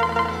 you.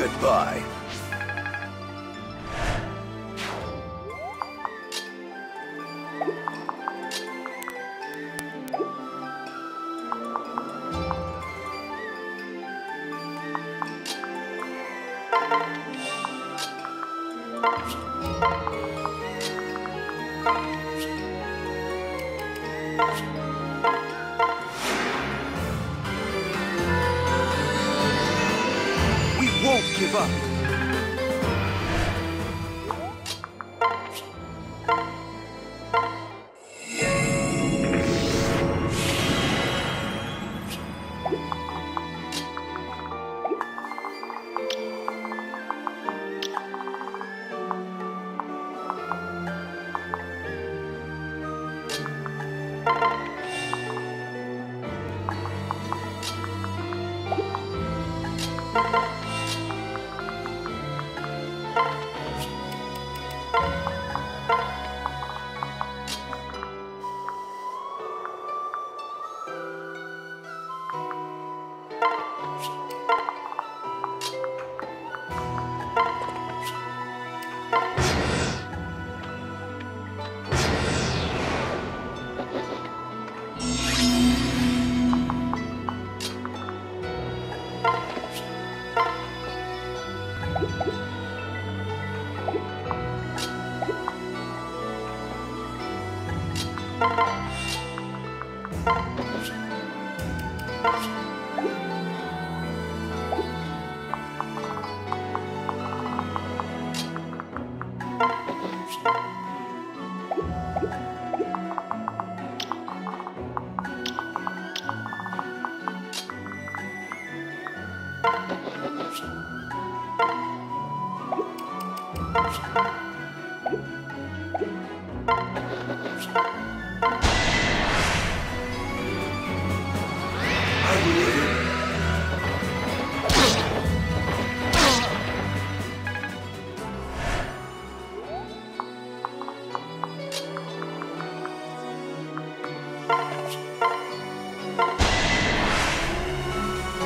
Goodbye. Give up.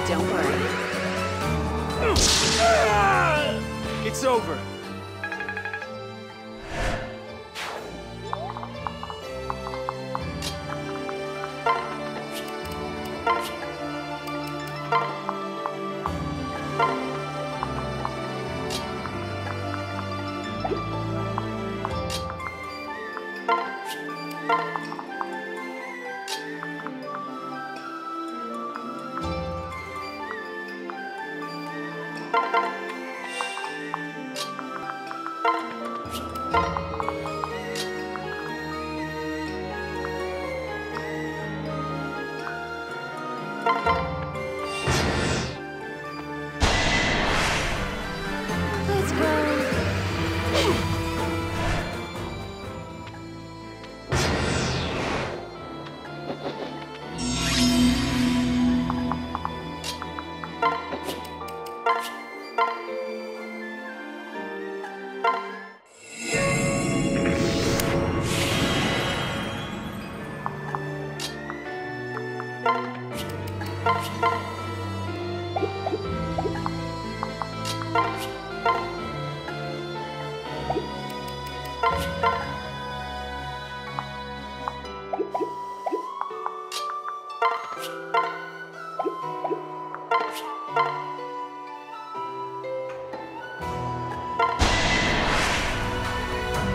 Don't worry. It's over. Let's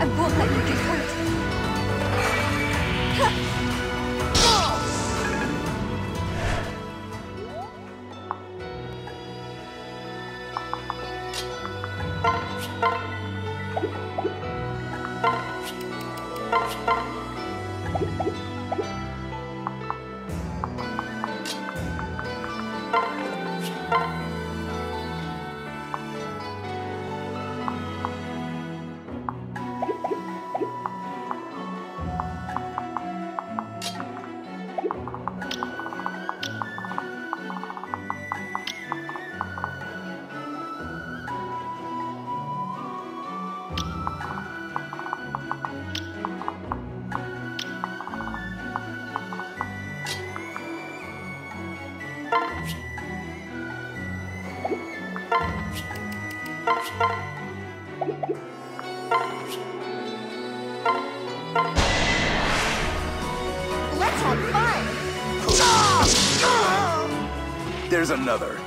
I won't let you get hurt. Let's have fun! There's another.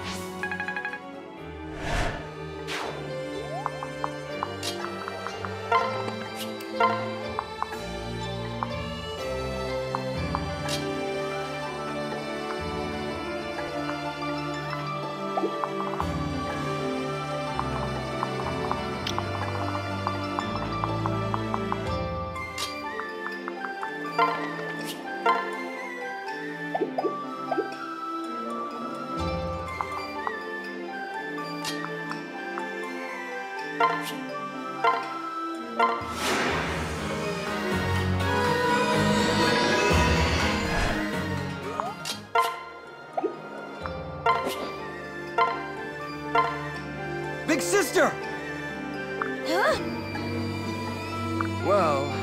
Big sister! Huh? Well,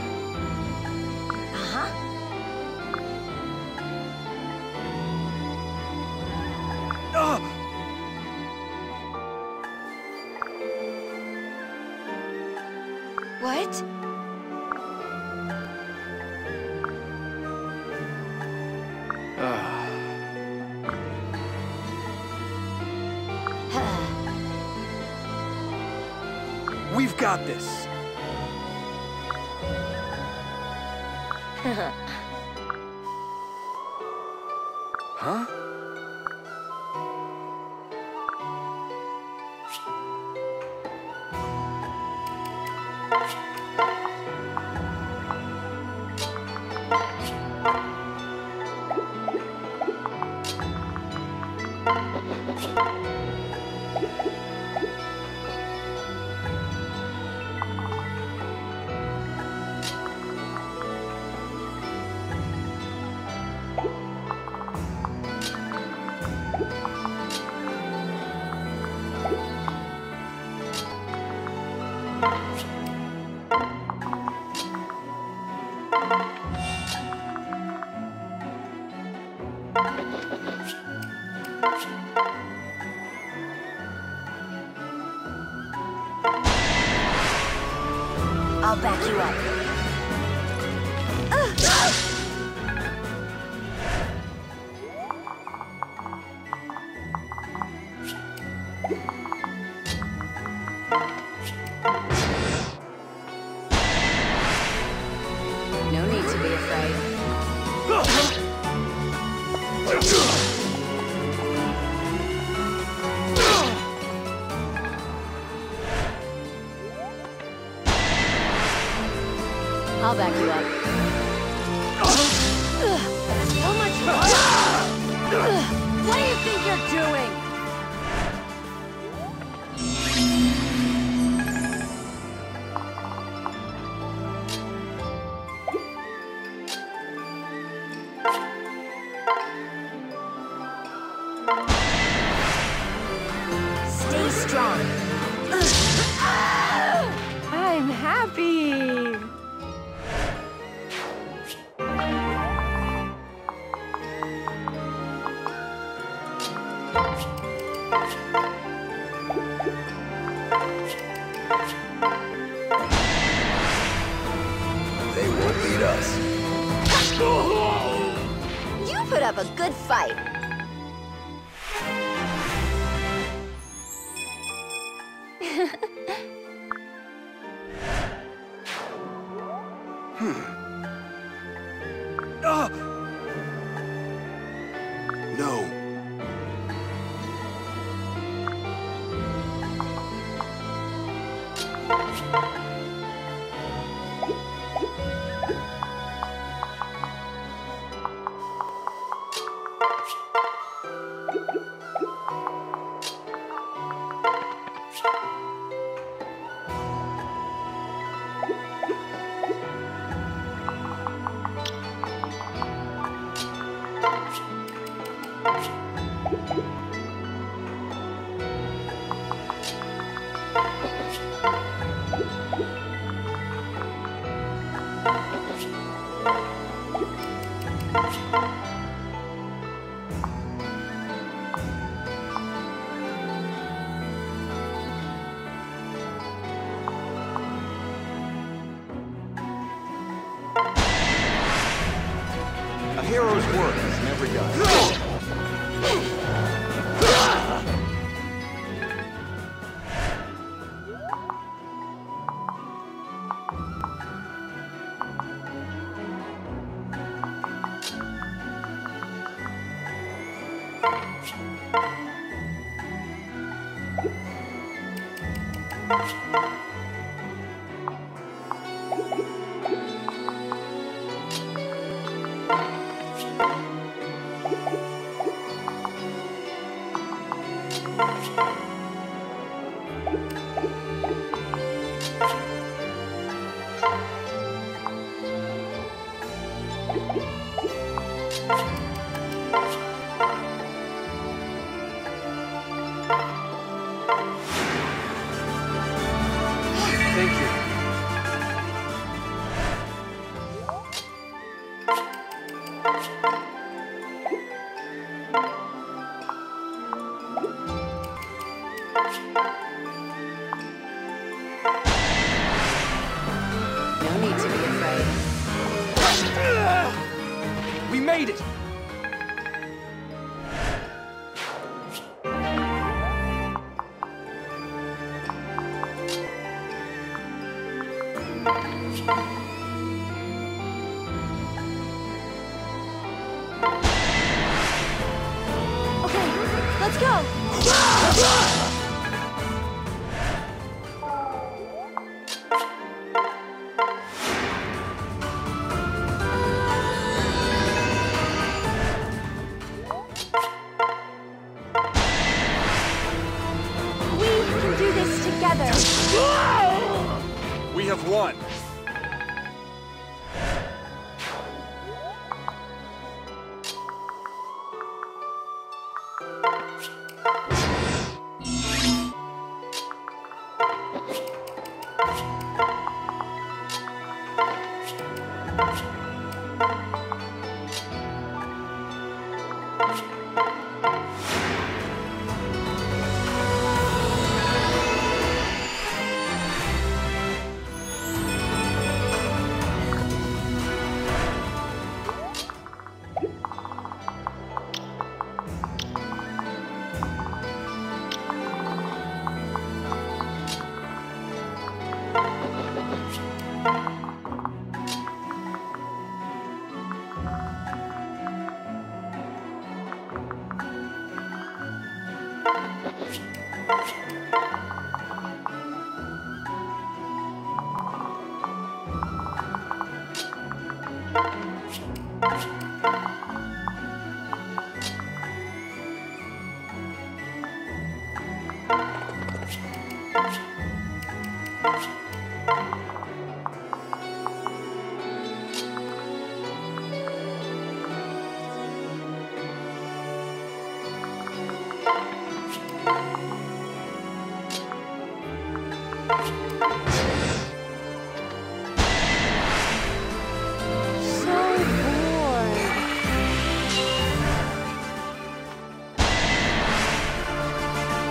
What? We've got this. Huh? I'll back you up. No I'll back you up. So much What do you think you're doing? No! A hero's work is never done. No need to be afraid. We made it! Let's go. So bored.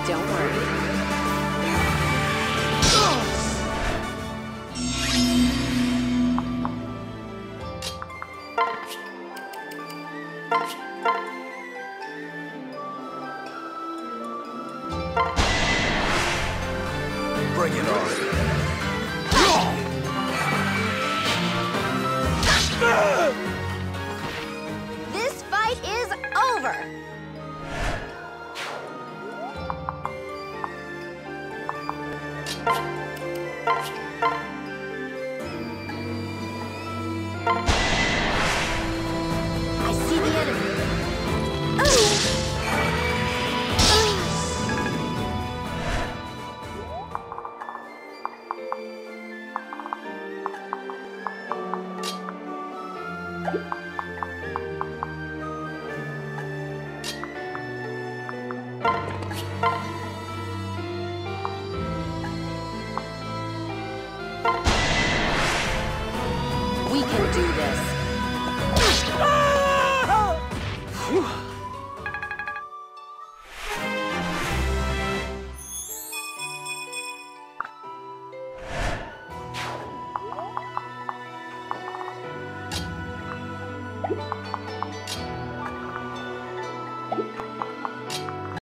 Don't worry. I oh. Can do this.